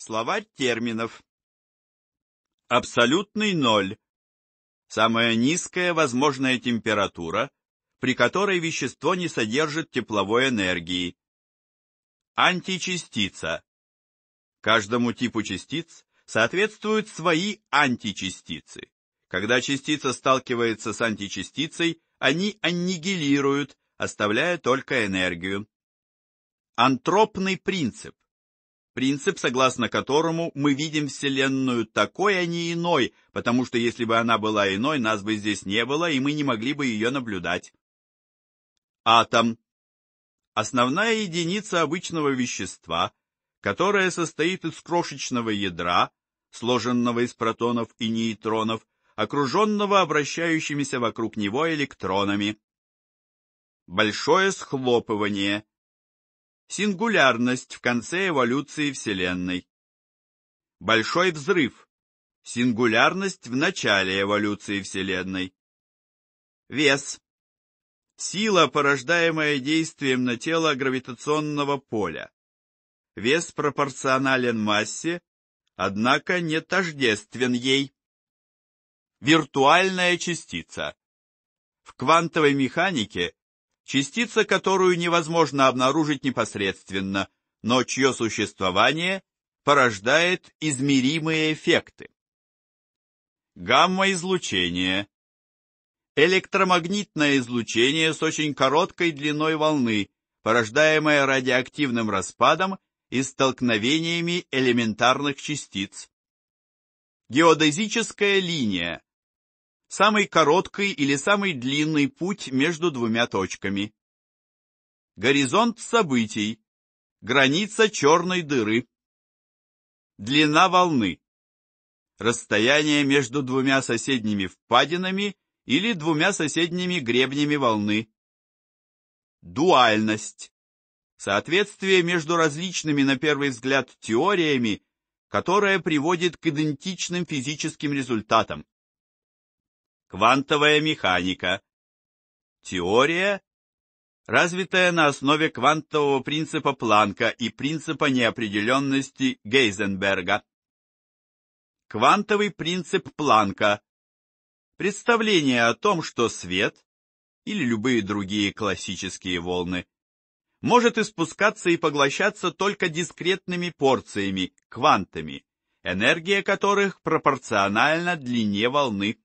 Словарь терминов. Абсолютный ноль. Самая низкая возможная температура, при которой вещество не содержит тепловой энергии. Античастица. Каждому типу частиц соответствуют свои античастицы. Когда частица сталкивается с античастицей, они аннигилируют, оставляя только энергию. Антропный принцип. Принцип, согласно которому мы видим Вселенную такой, а не иной, потому что если бы она была иной, нас бы здесь не было, и мы не могли бы ее наблюдать. Атом. Основная единица обычного вещества, которая состоит из крошечного ядра, сложенного из протонов и нейтронов, окруженного обращающимися вокруг него электронами. Большое схлопывание. Сингулярность в конце эволюции Вселенной. Большой взрыв. Сингулярность в начале эволюции Вселенной. Вес. Сила, порождаемая действием на тело гравитационного поля. Вес пропорционален массе, однако не тождествен ей. Виртуальная частица. В квантовой механике частица, которую невозможно обнаружить непосредственно, но чье существование порождает измеримые эффекты. Гамма-излучение. Электромагнитное излучение с очень короткой длиной волны, порождаемое радиоактивным распадом и столкновениями элементарных частиц. Геодезическая линия самый короткий или самый длинный путь между двумя точками. Горизонт событий, граница черной дыры. Длина волны, расстояние между двумя соседними впадинами или двумя соседними гребнями волны. Дуальность, соответствие между различными на первый взгляд теориями, которое приводит к идентичным физическим результатам. Квантовая механика. Теория, развитая на основе квантового принципа Планка и принципа неопределенности Гейзенберга. Квантовый принцип Планка. Представление о том, что свет или любые другие классические волны может испускаться и поглощаться только дискретными порциями, квантами, энергия которых пропорциональна длине волны.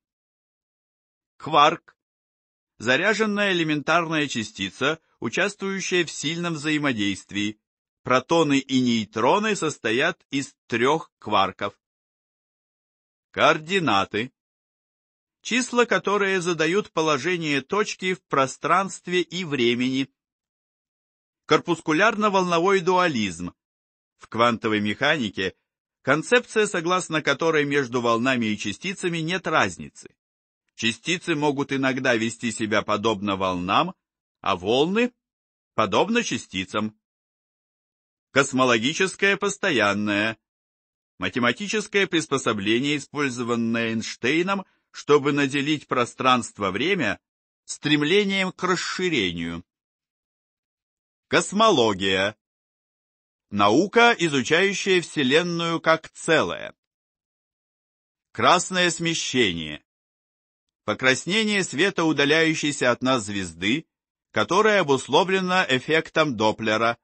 Кварк – заряженная элементарная частица, участвующая в сильном взаимодействии. Протоны и нейтроны состоят из трех кварков. Координаты – числа, которые задают положение точки в пространстве и времени. Корпускулярно-волновой дуализм. В квантовой механике концепция, согласно которой между волнами и частицами нет разницы. Частицы могут иногда вести себя подобно волнам, а волны – подобно частицам. Космологическое постоянное – математическое приспособление, использованное Эйнштейном, чтобы наделить пространство-время стремлением к расширению. Космология – наука, изучающая Вселенную как целое. Красное смещение покраснение света удаляющейся от нас звезды, которое обусловлено эффектом Доплера.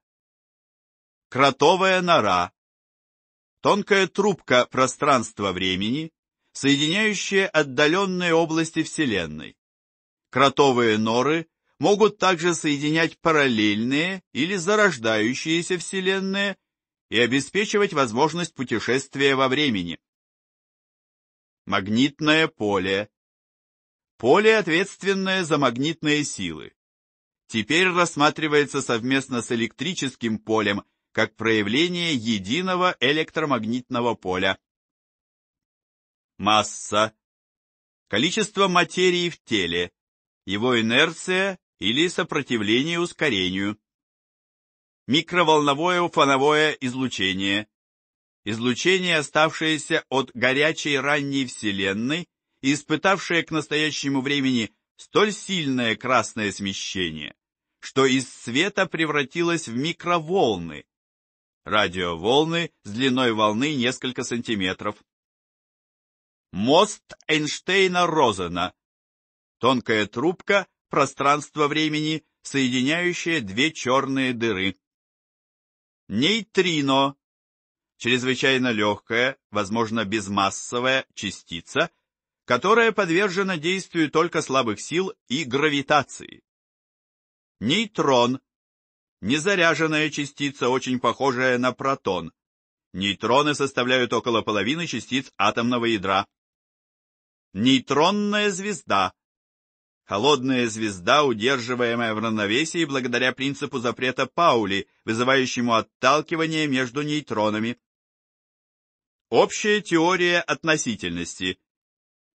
Кротовая нора. Тонкая трубка пространства-времени, соединяющая отдаленные области Вселенной. Кротовые норы могут также соединять параллельные или зарождающиеся Вселенные и обеспечивать возможность путешествия во времени. Магнитное поле Поле, ответственное за магнитные силы. Теперь рассматривается совместно с электрическим полем как проявление единого электромагнитного поля. Масса. Количество материи в теле, его инерция или сопротивление ускорению. Микроволновое фоновое излучение. Излучение, оставшееся от горячей ранней Вселенной испытавшее к настоящему времени столь сильное красное смещение, что из света превратилось в микроволны. Радиоволны с длиной волны несколько сантиметров. Мост Эйнштейна-Розена. Тонкая трубка, пространство-времени, соединяющая две черные дыры. Нейтрино. Чрезвычайно легкая, возможно, безмассовая частица, которая подвержена действию только слабых сил и гравитации. Нейтрон. Незаряженная частица, очень похожая на протон. Нейтроны составляют около половины частиц атомного ядра. Нейтронная звезда. Холодная звезда, удерживаемая в равновесии благодаря принципу запрета Паули, вызывающему отталкивание между нейтронами. Общая теория относительности.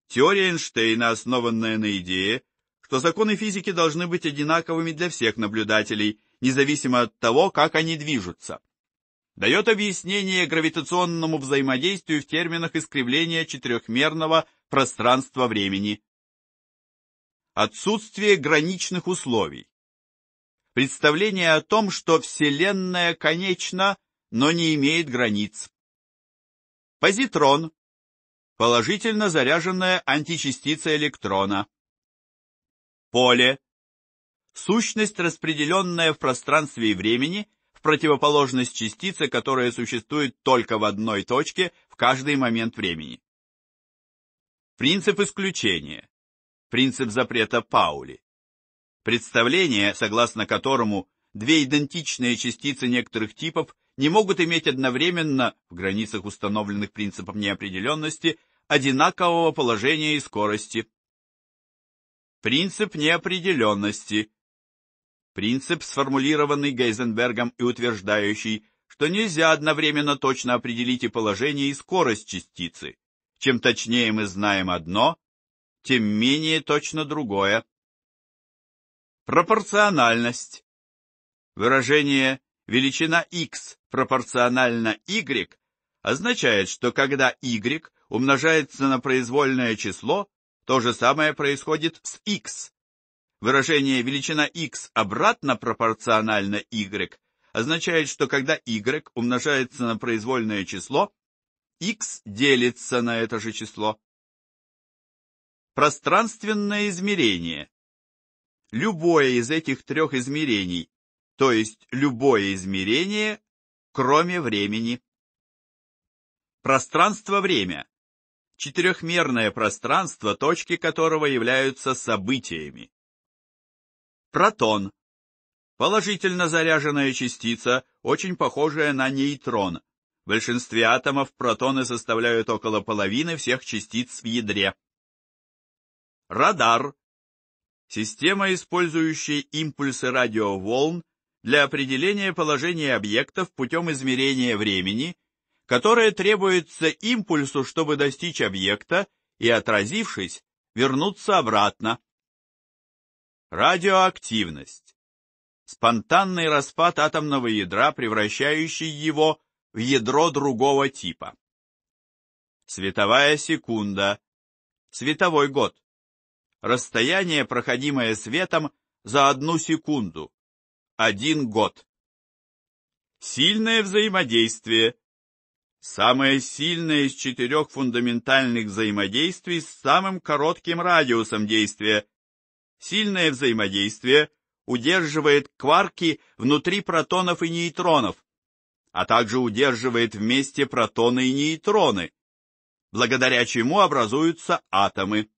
Теория Эйнштейна, основанная на идее, что законы физики должны быть одинаковыми для всех наблюдателей, независимо от того, как они движутся дает объяснение гравитационному взаимодействию в терминах искривления четырехмерного пространства-времени. Отсутствие граничных условий. Представление о том, что Вселенная конечна, но не имеет границ. Позитрон. Положительно заряженная античастица электрона. Поле. Сущность, распределенная в пространстве и времени – противоположность частицы, которая существует только в одной точке в каждый момент времени. Принцип исключения. Принцип запрета Паули. Представление, согласно которому две идентичные частицы некоторых типов не могут иметь одновременно, в границах установленных принципом неопределенности, одинакового положения и скорости. Принцип неопределенности Принцип, сформулированный Гейзенбергом и утверждающий, что нельзя одновременно точно определить и положение, и скорость частицы. Чем точнее мы знаем одно, тем менее точно другое. Пропорциональность. Выражение «величина x пропорциональна y» означает, что когда y умножается на произвольное число, то же самое происходит с x. Выражение величина x обратно пропорциональна y означает, что когда y умножается на произвольное число, x делится на это же число. Пространственное измерение. Любое из этих трех измерений, то есть любое измерение, кроме времени. Пространство-время. Четырехмерное пространство, точки которого являются событиями. Протон. Положительно заряженная частица, очень похожая на нейтрон. В большинстве атомов протоны составляют около половины всех частиц в ядре. Радар. Система, использующая импульсы радиоволн для определения положения объектов путем измерения времени, которое требуется импульсу, чтобы достичь объекта и, отразившись, вернуться обратно. Радиоактивность. Спонтанный распад атомного ядра, превращающий его в ядро другого типа. Световая секунда. Световой год. Расстояние, проходимое светом за одну секунду. Один год. Сильное взаимодействие. Самое сильное из четырех фундаментальных взаимодействий с самым коротким радиусом действия Сильное взаимодействие удерживает кварки внутри протонов и нейтронов, а также удерживает вместе протоны и нейтроны, благодаря чему образуются атомы.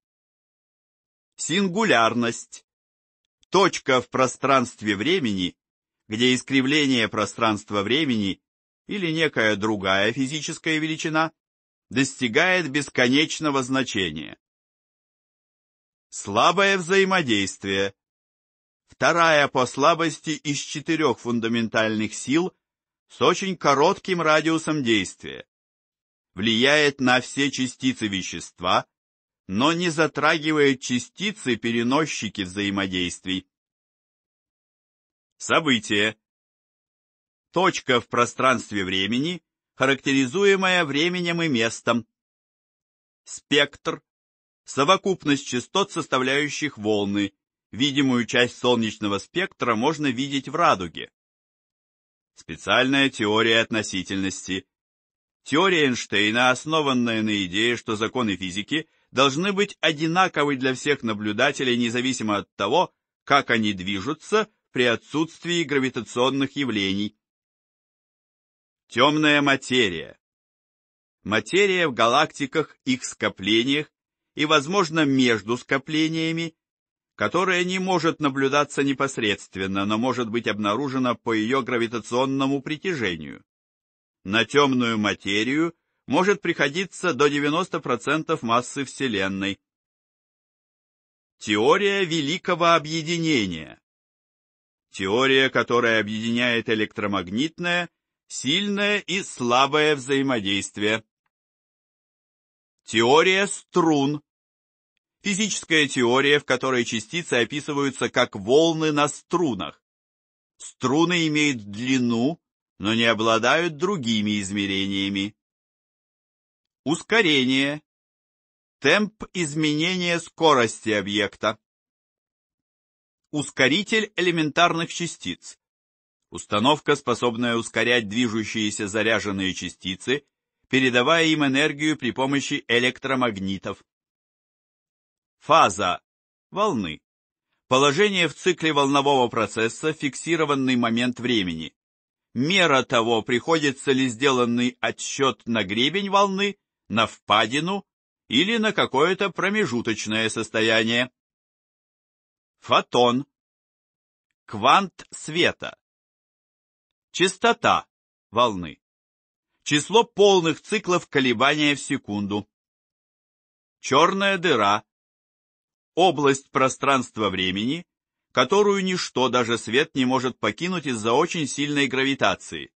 Сингулярность. Точка в пространстве времени, где искривление пространства-времени или некая другая физическая величина достигает бесконечного значения. Слабое взаимодействие. Вторая по слабости из четырех фундаментальных сил с очень коротким радиусом действия. Влияет на все частицы вещества, но не затрагивает частицы-переносчики взаимодействий. Событие. Точка в пространстве времени, характеризуемая временем и местом. Спектр совокупность частот, составляющих волны. Видимую часть солнечного спектра можно видеть в радуге. Специальная теория относительности. Теория Эйнштейна, основанная на идее, что законы физики должны быть одинаковы для всех наблюдателей, независимо от того, как они движутся при отсутствии гравитационных явлений. Темная материя. Материя в галактиках, их скоплениях и, возможно, между скоплениями, которая не может наблюдаться непосредственно, но может быть обнаружена по ее гравитационному притяжению. На темную материю может приходиться до 90% массы Вселенной. Теория Великого Объединения Теория, которая объединяет электромагнитное, сильное и слабое взаимодействие. Теория струн Физическая теория, в которой частицы описываются как волны на струнах. Струны имеют длину, но не обладают другими измерениями. Ускорение. Темп изменения скорости объекта. Ускоритель элементарных частиц. Установка, способная ускорять движущиеся заряженные частицы, передавая им энергию при помощи электромагнитов. Фаза волны. Положение в цикле волнового процесса, фиксированный момент времени. Мера того, приходится ли сделанный отсчет на гребень волны, на впадину или на какое-то промежуточное состояние. Фотон. Квант света. Частота волны. Число полных циклов колебания в секунду. Черная дыра область пространства-времени, которую ничто, даже свет, не может покинуть из-за очень сильной гравитации.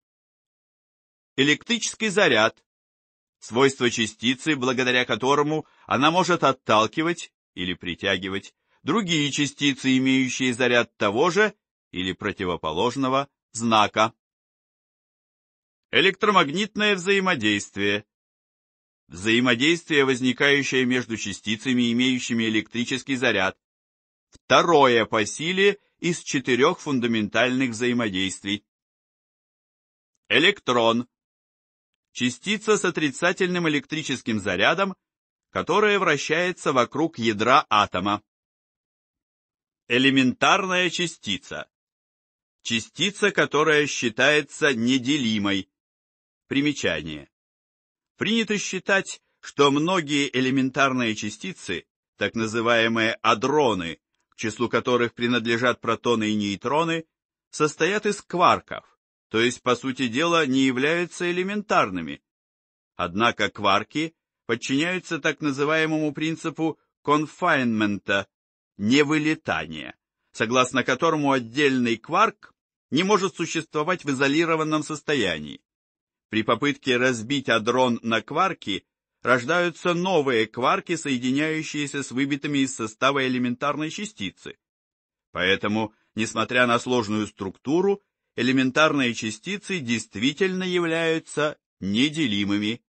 Электрический заряд – свойство частицы, благодаря которому она может отталкивать или притягивать другие частицы, имеющие заряд того же или противоположного знака. Электромагнитное взаимодействие взаимодействие, возникающее между частицами, имеющими электрический заряд, второе по силе из четырех фундаментальных взаимодействий. Электрон – частица с отрицательным электрическим зарядом, которая вращается вокруг ядра атома. Элементарная частица – частица, которая считается неделимой. Примечание. Принято считать, что многие элементарные частицы, так называемые адроны, к числу которых принадлежат протоны и нейтроны, состоят из кварков, то есть, по сути дела, не являются элементарными. Однако кварки подчиняются так называемому принципу конфайнмента, невылетания, согласно которому отдельный кварк не может существовать в изолированном состоянии. При попытке разбить адрон на кварки рождаются новые кварки, соединяющиеся с выбитыми из состава элементарной частицы. Поэтому, несмотря на сложную структуру, элементарные частицы действительно являются неделимыми.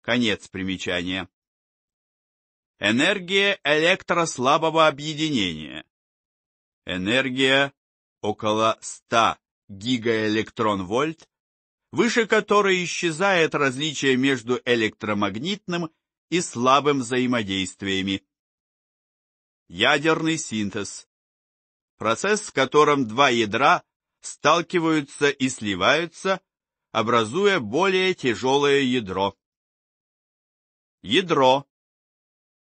Конец примечания. Энергия электрослабого объединения. Энергия около 100 гигаэлектрон-вольт выше которой исчезает различие между электромагнитным и слабым взаимодействиями. Ядерный синтез. Процесс, в котором два ядра сталкиваются и сливаются, образуя более тяжелое ядро. Ядро.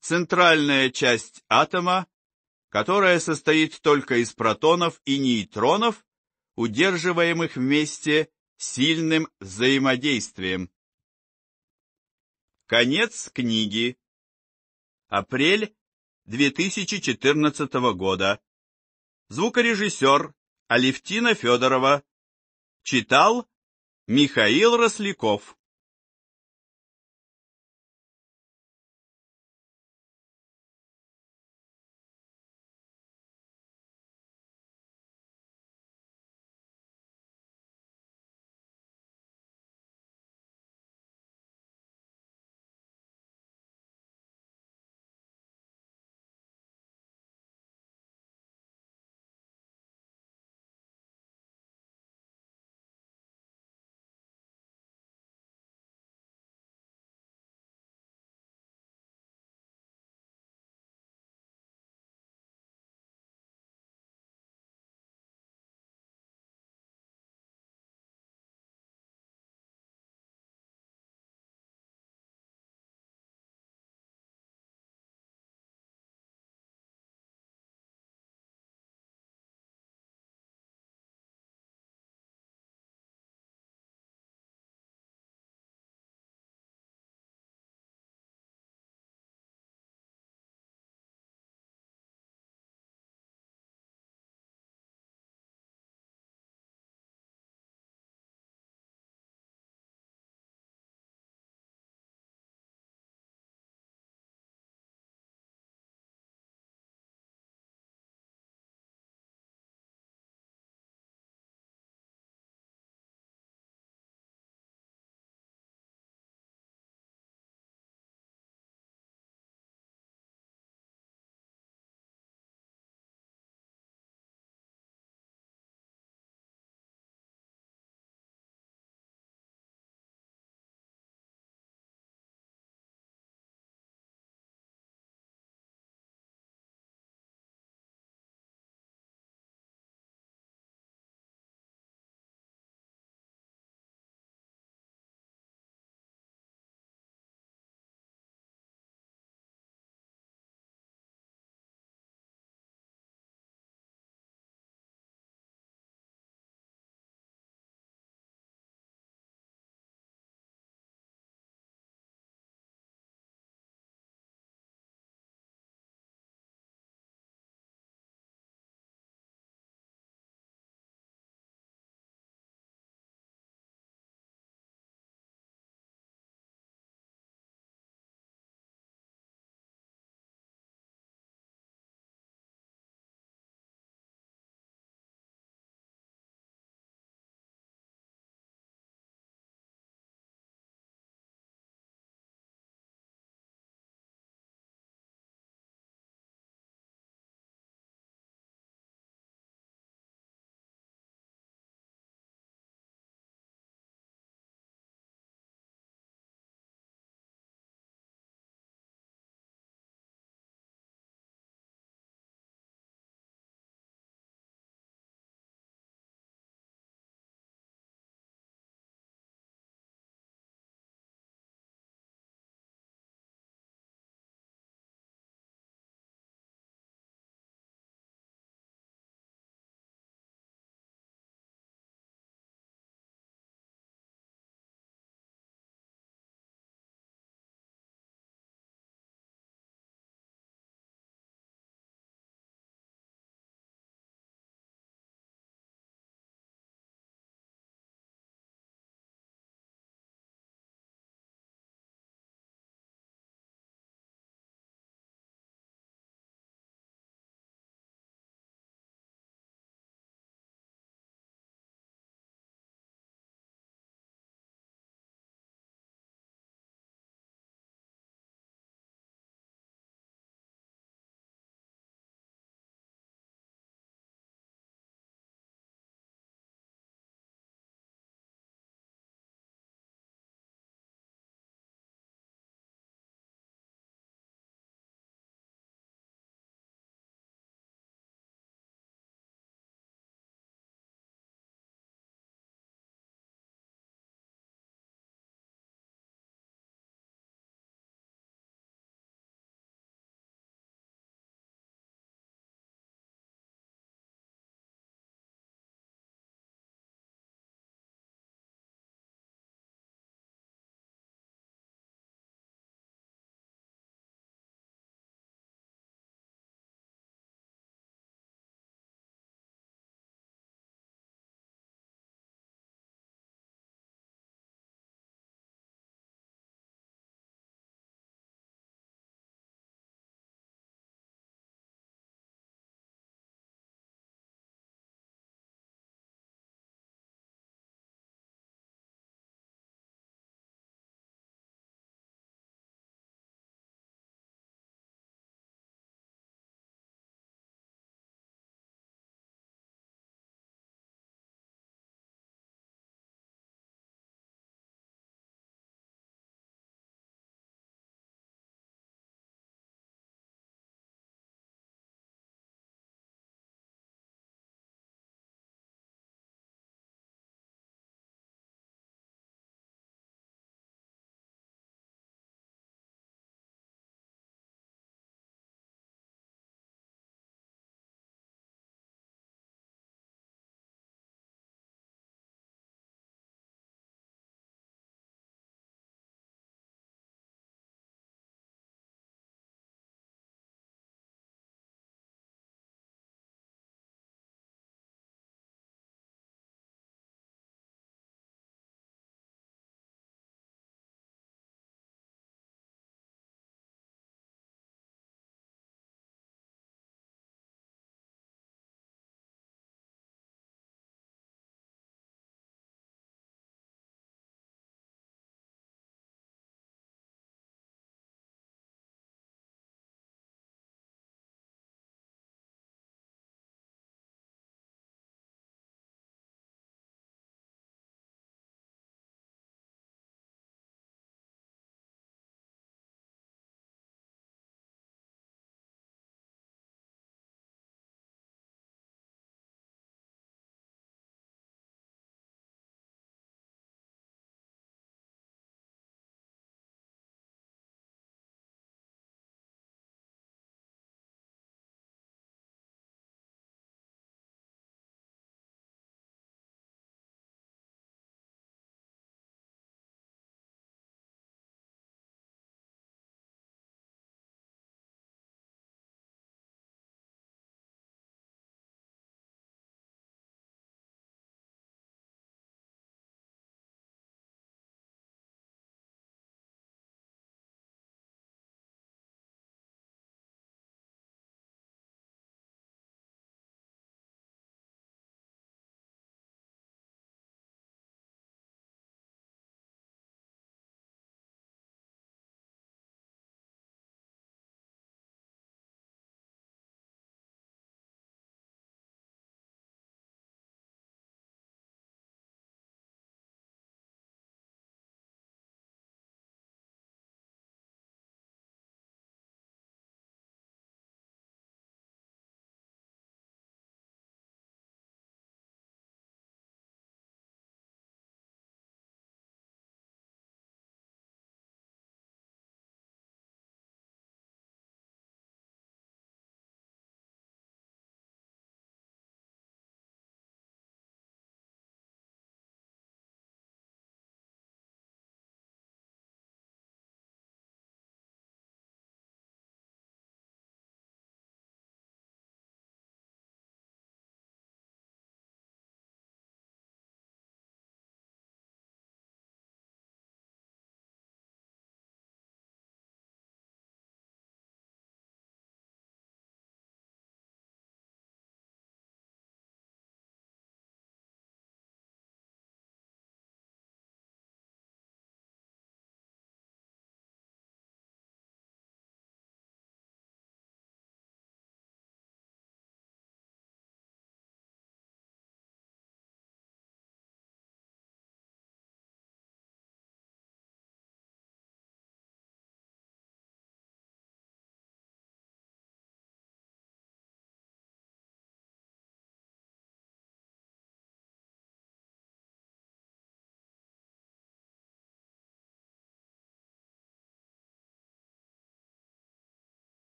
Центральная часть атома, которая состоит только из протонов и нейтронов, удерживаемых вместе сильным взаимодействием. Конец книги. Апрель 2014 года. Звукорежиссер Алевтина Федорова. Читал Михаил Росляков.